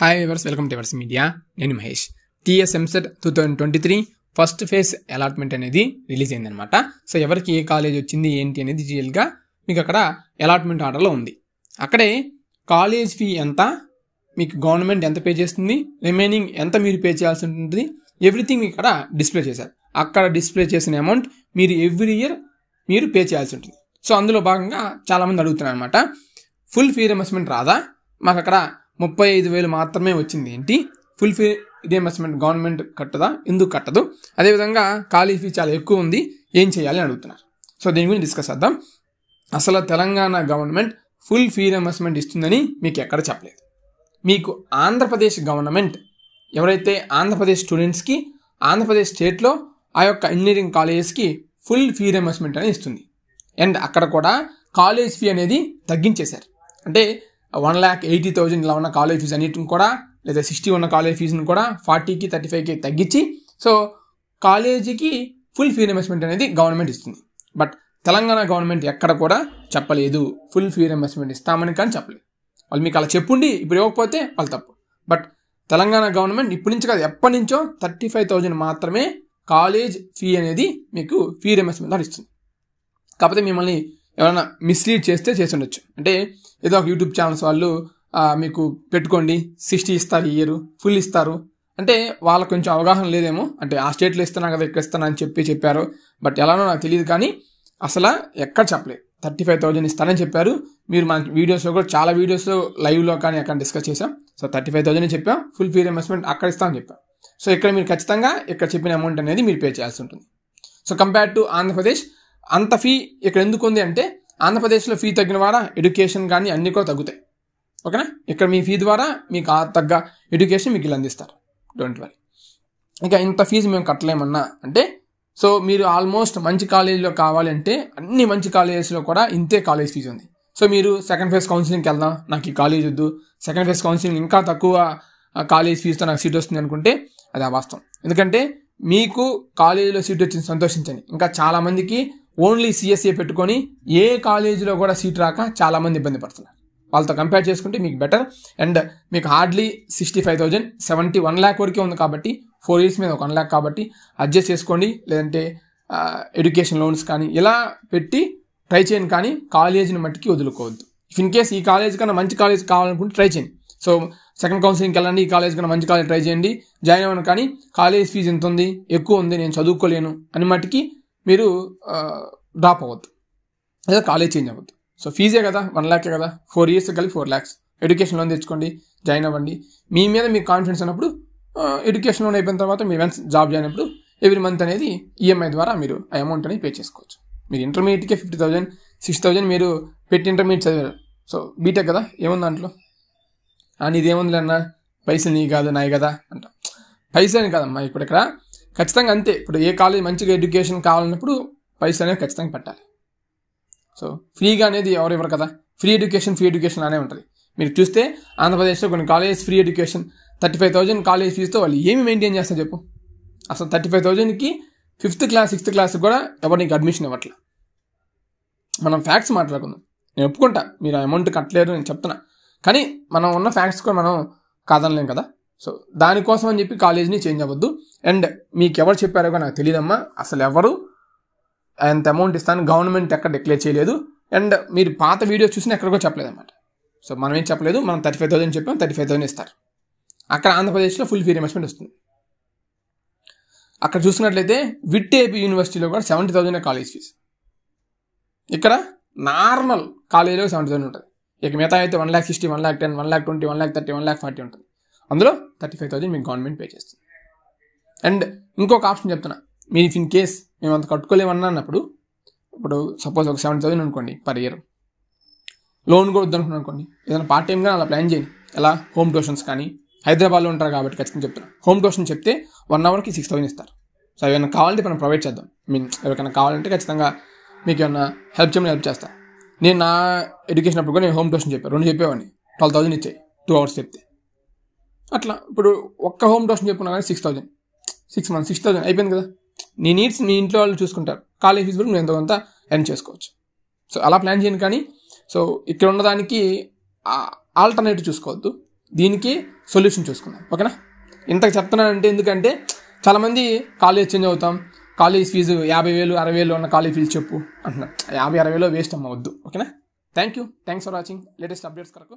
Hi viewers welcome to verse media నేను Mahesh. TS EAMCET two thousand twenty three first phase allotment అనేది release అయిందనమాట so ఎవరికి ఏ college వచ్చింది ఏంటి అనేది డీటెయిల్గా మీకు అక్కడ అలాట్మెంట్ ఆర్డర్లో ఉంది. అక్కడే కాలేజ్ ఫీ ఎంత మీకు గవర్నమెంట్ ఎంత పే చేస్తుంది రిమైనింగ్ ఎంత మీరు పే చేయాల్సి ఉంటుంది ఎవ్రీథింగ్ ఇక్కడ డిస్ప్లే చేశారు. అక్కడ డిస్ప్లే చేసిన అమౌంట్ మీరు ఎవ్రీ ఇయర్ మీరు పే చేయాల్సి ఉంటుంది. సో అందులో భాగంగా చాలామంది అడుగుతున్నారు అనమాట ఫుల్ ఫీ రిమర్స్మెంట్ రాదా? మాకు అక్కడ ముప్పై ఐదు వేలు మాత్రమే వచ్చింది. ఏంటి? ఫుల్ ఫీ రిమర్స్మెంట్ గవర్నమెంట్ కట్టదా? ఎందుకు కట్టదు? అదేవిధంగా కాలేజ్ ఫీ చాలా ఎక్కువ ఉంది. ఏం చేయాలి అని అడుగుతున్నారు. సో దీని గురించి డిస్కస్ చేద్దాం. అసలు Telangana government full fee reimbursement ఇస్తుందని మీకు ఎక్కడ చెప్పలేదు. మీకు ఆంధ్రప్రదేశ్ గవర్నమెంట్ ఎవరైతే ఆంధ్రప్రదేశ్ స్టూడెంట్స్కి ఆంధ్రప్రదేశ్ స్టేట్లో ఆ యొక్క ఇంజనీరింగ్ కాలేజెస్కి ఫుల్ ఫీ రియంబర్స్మెంట్ అనేది ఇస్తుంది. అండ్ అక్కడ కూడా కాలేజ్ ఫీ అనేది తగ్గించేశారు. అంటే వన్ ల్యాక్ ఎయిటీ థౌజండ్ ఇలా ఉన్న కాలేజ్ ఫీజు అన్నిటిని కూడా లేదా సిక్స్టీ ఉన్న కాలేజ్ ఫీజుని కూడా ఫార్టీకి థర్టీ ఫైవ్కి తగ్గించి సో కాలేజీకి ఫుల్ ఫీ రియంబర్స్మెంట్ అనేది గవర్నమెంట్ ఇస్తుంది. బట్ తెలంగాణ గవర్నమెంట్ ఎక్కడ కూడా చెప్పలేదు. ఫుల్ ఫీ రియంబర్స్మెంట్ ఇస్తామని కానీ చెప్పలేదు. వాళ్ళు మీకు అలా చెప్పుండి ఇప్పుడు ఇవ్వకపోతే వాళ్ళు తప్పు. బట్ తెలంగాణ గవర్నమెంట్ ఇప్పటి నుంచి కాదు ఎప్పటి నుంచో థర్టీ ఫైవ్ థౌజండ్ మాత్రమే కాలేజ్ ఫీ అనేది మీకు ఫీ రియంబర్స్మెంట్ ఇస్తుంది. కాకపోతే మిమ్మల్ని ఎవరైనా మిస్లీడ్ చేస్తే చేసి ఉండొచ్చు అంటే ఏదో ఒక యూట్యూబ్ ఛానల్స్ వాళ్ళు మీకు పెట్టుకోండి సిక్స్టీ ఇస్తారు ఇయర్ ఫుల్ ఇస్తారు. అంటే వాళ్ళకు కొంచెం అవగాహన లేదేమో అంటే ఆ స్టేట్లో ఇస్తున్నా కదా ఇక్కడ ఇస్తాను అని చెప్పి చెప్పారు. బట్ ఎలానో నాకు తెలియదు కానీ అసలు ఎక్కడ చెప్పలేదు థర్టీ ఫైవ్ థౌజండ్ ఇస్తానని చెప్పారు. మీరు మన వీడియోస్లో కూడా చాలా వీడియోస్ లైవ్లో కానీ అక్కడ డిస్కస్ చేసాం సో థర్టీ ఫైవ్ థౌజండ్ చెప్పాం. ఫుల్ ఫీ రిమర్స్మెంట్ అక్కడ ఇస్తామని చెప్పాం. సో ఇక్కడ మీరు ఖచ్చితంగా ఇక్కడ చెప్పిన అమౌంట్ అనేది మీరు పే చేయాల్సి ఉంటుంది. సో కంపేర్ టు ఆంధ్రప్రదేశ్ అంత ఫీ ఇక్కడ ఎందుకు ఉంది అంటే ఆంధ్రప్రదేశ్లో ఫీ తగ్గిన వారా ఎడ్యుకేషన్ కానీ అన్నీ కూడా తగ్గుతాయి. ఓకేనా? ఇక్కడ మీ ఫీ ద్వారా మీకు ఆ తగ్గ ఎడ్యుకేషన్ మీకు ఇలా అందిస్తారు. డోంట్ వరీ ఇంకా ఇంత ఫీజు మేము కట్టలేమన్నా అంటే సో మీరు ఆల్మోస్ట్ మంచి కాలేజీలో కావాలంటే అన్ని మంచి కాలేజెస్లో కూడా ఇంతే కాలేజ్ ఫీజు ఉంది. సో మీరు సెకండ్ ఫేజ్ కౌన్సిలింగ్కి వెళ్దాం. నాకు ఈ కాలేజ్ వద్దు. సెకండ్ ఫేజ్ కౌన్సిలింగ్ ఇంకా తక్కువ కాలేజ్ ఫీజుతో నాకు సీట్ వస్తుంది అనుకుంటే అది అవాస్తవం. ఎందుకంటే మీకు కాలేజీలో సీట్ వచ్చింది సంతోషించండి. ఇంకా చాలామందికి ఓన్లీ సిఎస్ఏ పెట్టుకొని ఏ కాలేజీలో కూడా సీట్ రాక చాలామంది ఇబ్బంది పడుతున్నారు. వాళ్ళతో కంపేర్ చేసుకుంటే మీకు బెటర్ అండ్ మీకు hardly sixty five thousand seventy one lakh వరకే ఉంది కాబట్టి ఫోర్ ఇయర్స్ మీద ఒక వన్ ల్యాక్ కాబట్టి అడ్జస్ట్ చేసుకోండి. లేదంటే ఎడ్యుకేషన్ లోన్స్ కానీ ఇలా పెట్టి ట్రై చేయండి కానీ కాలేజీని మట్టికి వదులుకోవద్దు. ఇఫ్ ఇన్ కేస్ ఈ కాలేజ్ కన్నా మంచి కాలేజ్ కావాలనుకుంటే ట్రై చేయండి. సో సెకండ్ కౌన్సిలింగ్కి వెళ్ళండి ఈ కాలేజ్ కన్నా మంచి కాలేజ్ ట్రై చేయండి. జాయిన్ అవ్వను కానీ కాలేజ్ ఫీజు ఎంత ఉంది? ఎక్కువ ఉంది నేను చదువుకోలేను అని మట్టికి మీరు డ్రాప్ అవ్వద్దు. లేదా కాలేజ్ చేంజ్ అవ్వద్దు. సో ఫీజే కదా వన్ ల్యాకే కదా. ఫోర్ ఇయర్స్ కలిపి ఫోర్ ల్యాక్స్ ఎడ్యుకేషన్ లోన్ తెచ్చుకోండి జాయిన్ అవ్వండి. మీ మీద మీకు కాన్ఫిడెన్స్ ఉన్నప్పుడు ఎడ్యుకేషన్ లోన్ అయిపోయిన తర్వాత మీరు వన్స్ జాబ్ జాయిన్ అయినప్పుడు ఎవ్రీ మంత్ అనేది ఈఎంఐ ద్వారా మీరు ఆ అమౌంట్ అనేది పే చేసుకోవచ్చు. మీరు ఇంటర్మీడియట్కే ఫిఫ్టీ థౌసండ్ సిక్స్ థౌసండ్ మీరు పెట్టి ఇంటర్మీడియట్ చదివారు. సో బీటెక్ కదా ఏముంది దాంట్లో? అని ఇదేముంది అన్న? పైసలు నీ కాదు నాయి కదా అంట. పైసలు కాదమ్మా ఇప్పుడు ఇక్కడ ఖచ్చితంగా అంతే. ఇప్పుడు ఏ కాలేజ్ మంచిగా ఎడ్యుకేషన్ కావాలన్నప్పుడు పైసలు అనేవి ఖచ్చితంగా పెట్టాలి. సో ఫ్రీగా అనేది ఎవరు ఇవ్వరు కదా. ఫ్రీ ఎడ్యుకేషన్ ఫ్రీ ఎడ్యుకేషన్ అనే ఉంటుంది. మీరు చూస్తే ఆంధ్రప్రదేశ్లో కొన్ని colleges free education thirty five thousand college ఫీజుతో వాళ్ళు ఏమి మెయింటైన్ చేస్తారు చెప్పు? అసలు థర్టీ ఫైవ్ థౌజండ్కి ఫిఫ్త్ క్లాస్ సిక్స్త్ క్లాస్ కూడా ఎవరు నీకు అడ్మిషన్ ఇవ్వట్లే? మనం ఫ్యాక్ట్స్ మాట్లాడుకుందాం. నేను ఒప్పుకుంటా. మీరు ఆ అమౌంట్ కట్టలేరు నేను చెప్తున్నా. కానీ మనం ఉన్న ఫ్యాక్ట్స్ కూడా మనం కాదనలేం కదా. సో దానికోసం అని చెప్పి కాలేజ్ని చేంజ్ అవ్వద్దు. అండ్ మీకు ఎవరు చెప్పారో నాకు తెలియదమ్మా అసలు ఎవరు? ఎంత అమౌంట్ ఇస్తాను గవర్నమెంట్ ఎక్కడ డిక్లేర్ చేయలేదు. అండ్ మీరు పాత వీడియోస్ చూసినా ఎక్కడికో చెప్పలేదన్నమాట. చెప్పలేదు సో మనం ఏం చెప్పలేదు. మనం థర్టీ ఫైవ్ థౌసండ్ చెప్పాం. థర్టీ ఫైవ్ థౌసండ్ ఇస్తారు. అక్కడ ఆంధ్రప్రదేశ్లో ఫుల్ ఫీ రిమర్స్మెంట్ వస్తుంది. అక్కడ చూసినట్లయితే విట్ ఏపీ యూనివర్సిటీలో కూడా సెవెంటీ థౌసండ్ కాలేజ్ ఫీజు ఇక్కడ నార్మల్ కాలేజీలో సెవెంటీ థౌసండ్ ఉంటుంది. ఇక మిగతా అయితే one lakh sixty one lakh ten one lakh twenty one lakh thirty one lakh forty ఉంటుంది. అందులో థర్టీ ఫైవ్ థౌసండ్ మీకు గవర్నమెంట్ పే చేస్తుంది. అండ్ ఇంకొక ఆప్షన్ చెప్తున్నా. మీరు ఇఫ్ ఇన్ కేస్ మేము అంత కట్టుకోలేమన్నా అన్నప్పుడు ఇప్పుడు సపోజ్ ఒక సెవెంటీ థౌసండ్ అనుకోండి పర్ ఇయర్. లోన్ కూడా వద్దనుకున్నాను అనుకోండి ఏదైనా పార్ట్ టైంగా అలా ప్లాన్ చేయండి. ఎలా? హోమ్ ట్యూషన్స్ కానీ హైదరాబాద్లో ఉంటారు కాబట్టి ఖచ్చితంగా చెప్తున్నా. హోమ్ ట్యూషన్ చెప్తే వన్ అవర్కి సిక్స్ థౌసండ్ ఇస్తారు. సో ఏమైనా కావాలంటే మనం ప్రొవైడ్ చేద్దాం. మీన్ ఎవరికైనా కావాలంటే ఖచ్చితంగా మీకు ఏమైనా హెల్ప్ చేయమని హెల్ప్ చేస్తా. నేను నా ఎడ్యుకేషన్ అప్పుడు కూడా నేను హోమ్ ట్యూషన్ చెప్పాను రెండు చెప్పేవాడిని. ట్వెల్వ్ థౌసండ్ ఇచ్చాయి. టూ అవర్స్ చెప్తే. అట్లా ఇప్పుడు ఒక్క హోమ్ ట్యూషన్ చెప్పుకున్నా కానీ six thousand six months six thousand అయిపోయింది కదా? నీ నీడ్స్ మీ ఇంట్లో వాళ్ళు చూసుకుంటారు. కాలేజ్ ఫీజు కూడా నువ్వు ఎంతో కొంత ఎర్న్ చేసుకోవచ్చు. సో అలా ప్లాన్ చేయండి కానీ సో ఇక్కడ ఉన్నదానికి ఆల్టర్నేటివ్ చూసుకోవద్దు. దీనికి సొల్యూషన్ చూసుకుందాం. ఓకేనా ఇంతకు చెప్తున్నానంటే ఎందుకంటే చాలామంది కాలేజ్ చేంజ్ అవుతాం. కాలేజ్ ఫీజు యాభై వేలు అరవై వేలు ఉన్న కాలేజ్ ఫీజు చెప్పు అంటున్నారు. యాభై అరవై వేలు వేస్ట్ అమ్మవద్దు. ఓకేనా thank you thanks for watching latest updates కొరకు.